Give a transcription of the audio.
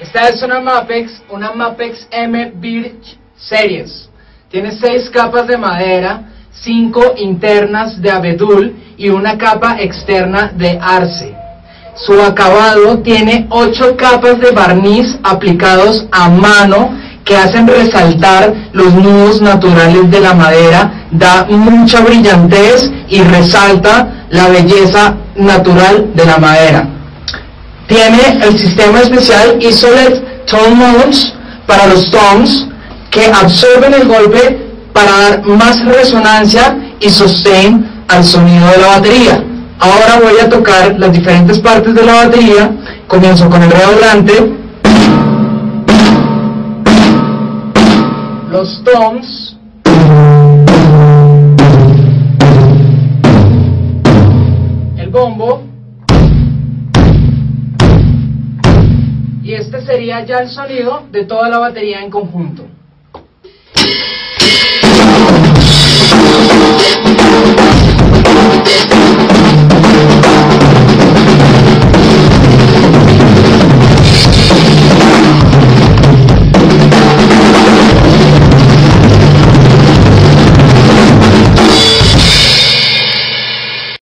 Esta es una Mapex, una Mapex M Birch Series. Tiene seis capas de madera, cinco internas de abedul y una capa externa de arce. Su acabado tiene ocho capas de barniz aplicados a mano que hacen resaltar los nudos naturales de la madera, da mucha brillantez y resalta la belleza natural de la madera. Tiene el sistema especial Isolate Tone Mounts para los toms que absorben el golpe para dar más resonancia y sostén al sonido de la batería. Ahora voy a tocar las diferentes partes de la batería. Comienzo con el redoblante. Los toms. Y este sería ya el sonido de toda la batería en conjunto.